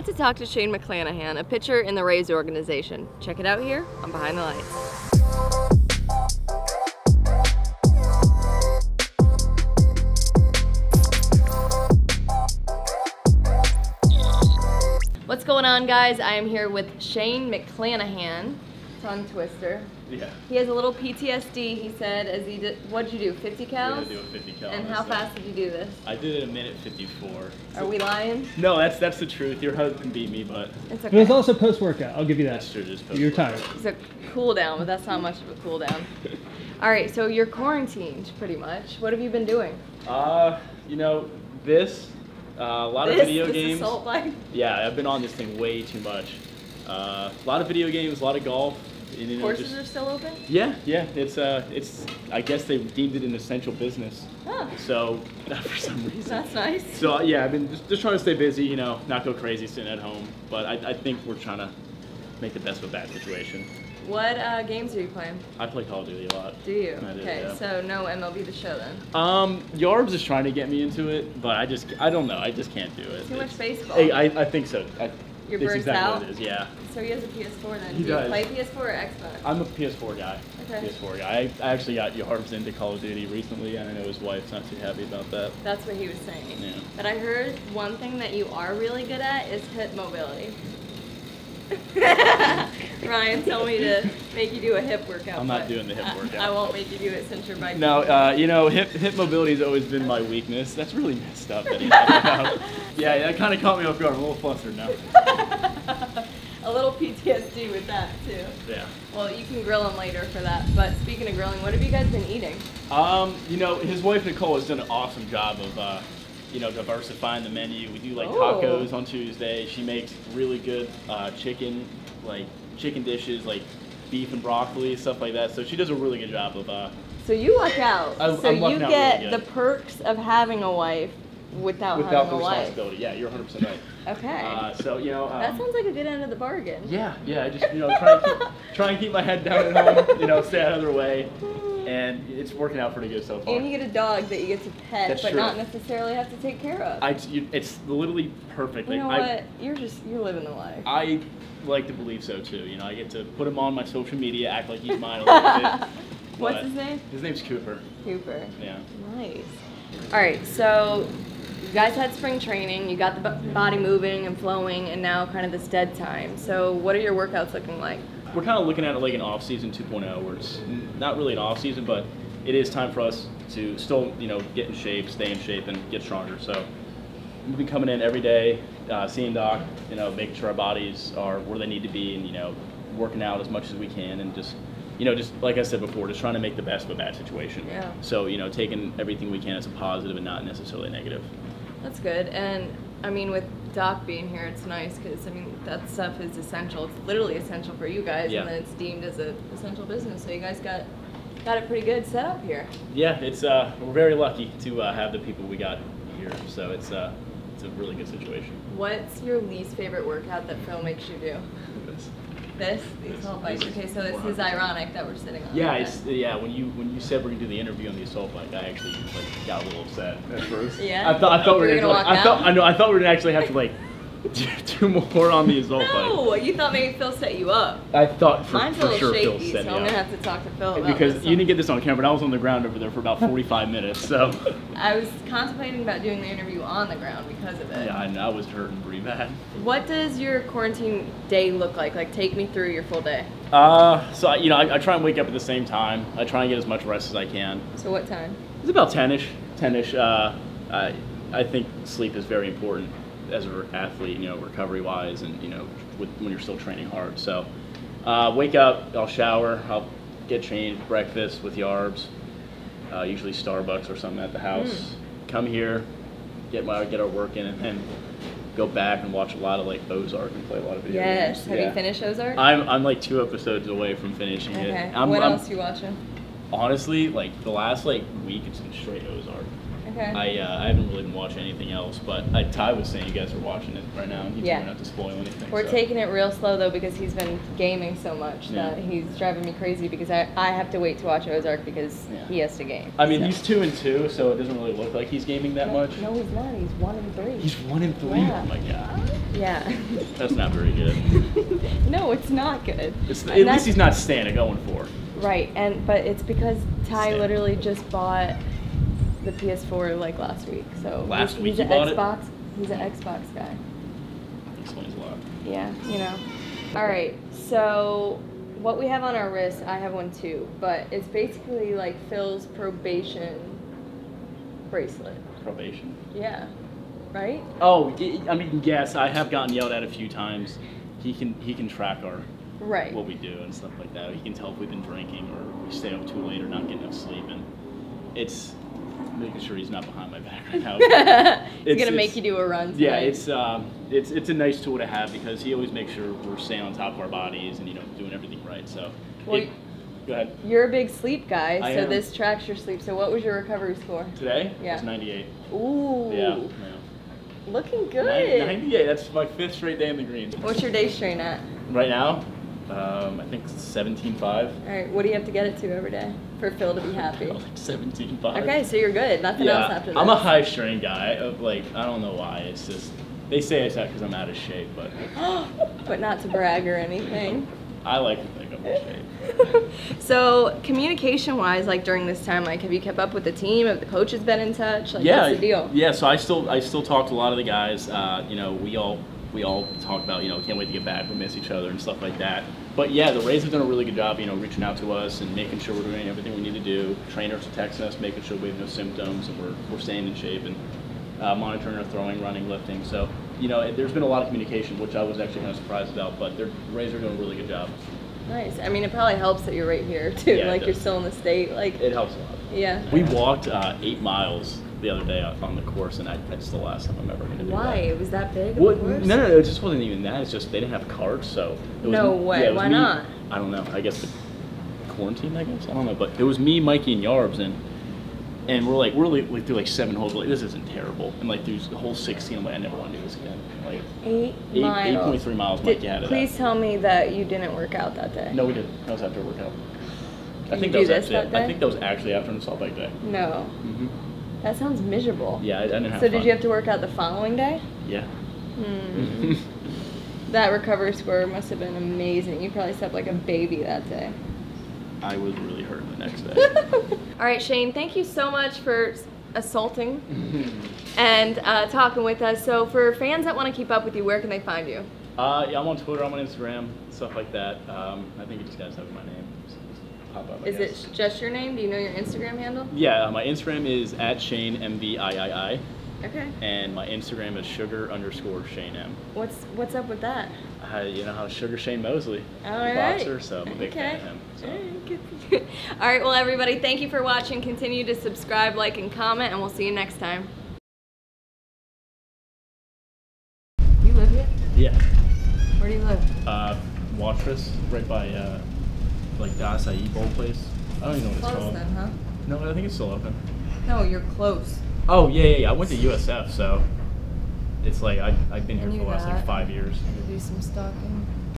got to talk to Shane McClanahan, a pitcher in the Rays organization. Check it out here on Behind the Lights. What's going on, guys? I am here with Shane McClanahan, tongue twister. Yeah. He has a little PTSD, he said, as he did. What'd you do, 50 We're cows? gonna do a 50 cal. And how fast did you do this? I did it a minute 54. Are we lying? No, that's that's the truth. Your husband beat me, but It's But it's okay. also post workout. I'll give you that. that's true. Just You're tired. It's a cool down, but that's not much of a cool down. All right, so you're quarantined pretty much. What have you been doing? Uh, you know, this, uh, a lot this, of video games. Yeah, I've been on this thing way too much. Uh, a lot of video games, a lot of golf. And, you know, Courses just- are still open? yeah, yeah. It's uh, it's. I guess they deemed it an essential business. Huh. So for some reason. That's nice. So uh, yeah, I've been just, just trying to stay busy, you know, not go crazy sitting at home. But I, I think we're trying to make the best of a bad situation. What uh, games are you playing? I play Call of Duty a lot. Do you? I do, okay, yeah. so no MLB the show then. Um, Yarbs is trying to get me into it, but I just I don't know. I just can't do it. Too much It's- baseball. Hey, I, I think so. I, You're burnt exactly out? what it is. Yeah, So he has a PS4 then. He Do does. you play PS4 or Xbox? I'm a PS4 guy. Okay. PS4 guy. I, I actually got Yarbs into Call of Duty recently, and I know his wife's not too happy about that. That's what he was saying. Yeah. But I heard one thing that you are really good at is hip mobility. Ryan told me to make you do a hip workout. I'm not doing the hip I- workout. I won't make you do it since you're biking. No, uh, you know, hip hip mobility has always been my weakness. That's really messed up. That he brought that up. yeah, that kind of caught me off guard. I'm a little flustered now. a little PTSD with that too. Yeah. Well, you can grill him later for that. But speaking of grilling, what have you guys been eating? Um, you know, his wife Nicole has done an awesome job of, uh, you know, diversifying the menu. We do like Oh. tacos on Tuesday. She makes really good uh, chicken, like chicken dishes, like beef and broccoli, stuff like that. So she does a really good job of. Uh, So you luck out. I'm- so you get really the perks of having a wife without, without the having a wife. responsibility. Yeah, you're 100 percent right. Okay. Uh, so you know. Um, that sounds like a good end of the bargain. Yeah, yeah. I just you know try and keep try and keep my head down at home. You know, stay out of their way, and it's working out pretty good so far. And you get a dog that you get to pet, That's but true. not necessarily have to take care of. I, you, it's literally perfect. you Like, know I, what? You're just you're living the life. I like to believe so too. You know, I get to put him on my social media, act like he's mine a little bit. What's his name? His name's Cooper. Cooper. Yeah. Nice. All right, so you guys had spring training. You got the bo- body moving and flowing, and now kind of this dead time. So what are your workouts looking like? We're kind of looking at it like an off-season 2.0, where it's not really an off-season, but it is time for us to still, you know, get in shape, stay in shape, and get stronger. So we've been coming in every day, uh, seeing Doc, you know, making sure our bodies are where they need to be, and you know, working out as much as we can, and just, you know, just like I said before, just trying to make the best of a bad situation. Yeah. So you know, taking everything we can as a positive and not necessarily negative. That's good. And I mean, with Doc being here, it's nice because I mean that stuff is essential. It's literally essential for you guys, Yeah. and then it's deemed as an essential business. So you guys got got it pretty good set up here. Yeah, it's uh, we're very lucky to uh, have the people we got here. So it's uh, it's a really good situation. What's your least favorite workout that Phil makes you do? This, the assault bike. Okay, so this is ironic that we're sitting on. Yeah, it's, yeah. When you when you said we're gonna do the interview on the assault bike, I actually like got a little upset at first. Yeah? I thought I thought we You were were gonna, gonna like, walk I thought? I know I thought we were gonna actually have to like do, more on the assault No, you thought maybe Phil set you up. I thought for, Mine's a for little sure Phil shaky, set so me I'm gonna have to talk to Phil about because you didn't get this on camera, but I was on the ground over there for about 45 minutes. So I was contemplating about doing the interview on the ground because of it. yeah, I, know, I was hurting pretty bad. What does your quarantine day look like? Like, take me through your full day. Uh, so I, you know, I, I try and wake up at the same time. I try and get as much rest as I can. So, what time? It's about 10ish. 10ish. Uh, I, I think sleep is very important as an athlete, you know, recovery wise, and you know, with, when you're still training hard. So, uh, wake up, I'll shower, I'll get changed, breakfast with Yarbs, uh, usually Starbucks or something at the house. Come here, get my get our work in, and then go back and watch a lot of like Ozark and play a lot of video Yes. games. Have Yeah. you finished Ozark? I'm, I'm like two episodes away from finishing okay. it. I'm, what I'm- else you watching? honestly, like the last like week, it's been straight Ozark. Okay. I uh, I haven't really been watching anything else, but I, Ty was saying you guys are watching it right now, he Yeah. me not to spoil anything. We're so. taking it real slow though because he's been gaming so much Yeah. that he's driving me crazy because I, I have to wait to watch Ozark because Yeah. he has to game. I mean, so. he's two and two, so it doesn't really look like he's gaming that no, much. No, he's not. He's one and three. He's one and three. Yeah. Oh my god, yeah. that's not very good. no, it's not good. It's, And at least he's not staying at going four. Right, and but it's because Ty Same. literally just bought the PS4 like last week. So Last he's, week he's an bought it? Xbox. He's an Xbox guy. Explains a lot. Yeah, you know. All right, so what we have on our wrist, I have one too, but it's basically like Phil's probation bracelet. Probation. Yeah, right? Oh, I mean, yes, I have gotten yelled at a few times. He can he can track our Right. what we do and stuff like that. He can tell if we've been drinking or we stay up too late or not getting enough sleep, and it's making sure he's not behind my back right now. He's gonna make you do a run. Yeah, it's um, it's it's a nice tool to have because he always makes sure we're staying on top of our bodies and you know doing everything right. So, Well, it- go ahead. You're a big sleep guy, I so am. this tracks your sleep. So what was your recovery score? Today, Yeah. it's 98. Ooh, Yeah, yeah. looking good. 98. That's my fifth straight day in the green. What's your day strain at? Right now, um, I think 17.5. All right, what do you have to get it to every day for Phil to be happy? Like 17.5. Okay, so you're good. Nothing Yeah, else after that. I'm a high strain guy. Of like, I don't know why. It's just they say it's that because I'm out of shape, but but not to brag or anything. I like to think I'm in shape. so communication wise, like during this time, like have you kept up with the team? Have the coaches been in touch? Like yeah, what's the deal? yeah. So I still I still talk to a lot of the guys. Uh, you know, we all we all talk about you know can't wait to get back. We miss each other and stuff like that. But yeah, the Rays have done a really good job. You know, reaching out to us and making sure we're doing everything we need to do. Trainers are texting us, making sure we have no symptoms and we're we're staying in shape and uh, monitoring our throwing, running, lifting. So you know, it, there's been a lot of communication, which I was actually kind of surprised about. But the Rays are doing a really good job. Nice. I mean, it probably helps that you're right here too. Yeah, like you're still in the state. Like It helps a lot. yeah. We walked uh, eight miles the other day on the course, and I, that's the last time I'm ever going to do that. Why? It was that big? Well, no, no, no, it just wasn't even that. It's just they didn't have cards, so. It was No me- way. yeah, it was Why me- not? I don't know. I guess the quarantine. I guess I don't know, but it was me, Mikey, and Yarbs, and and we're like we're like, through like seven holes. Like this isn't terrible, and like through the whole sixteen. I'm like I never want to do this again. Like Eight, eight miles. eight point three miles. Did- Mikey had it. please tell me that you didn't work out that day. No, we didn't. That was after a workout. Did I think that was actually. that I think that was actually after an assault bike day. No. hmm That sounds miserable. Yeah, I, I didn't have. So fun. did you have to work out the following day? Yeah. Hmm. that recovery score must have been amazing. You probably slept like a baby that day. I was really hurt the next day. All right, Shane, thank you so much for assaulting and uh, talking with us. So, for fans that want to keep up with you, where can they find you? Uh, yeah, I'm on Twitter, I'm on Instagram, stuff like that. Um, I think you just guys have my name. Pop up. I Is guess. it just your name? Do you know your Instagram handle? Yeah, uh, my Instagram is at Shane MVIII, Okay. and my Instagram is sugar underscore Shane M. What's what's up with that? Uh, you know how Sugar Shane Mosley, All right. boxer, so I'm a big fan of him. So. All right. All right, well, everybody, thank you for watching. Continue to subscribe, like, and comment, and we'll see you next time. You live here? Yeah, Where do you live? uh, Watrous, right by uh, like the acai bowl place. I don't even know what it's Close called. then, huh? No, I think it's still open. No, you're close. Oh yeah, yeah, yeah. I went to USF, so it's like I I've been I here for knew the last like that. five years. Do some stalking.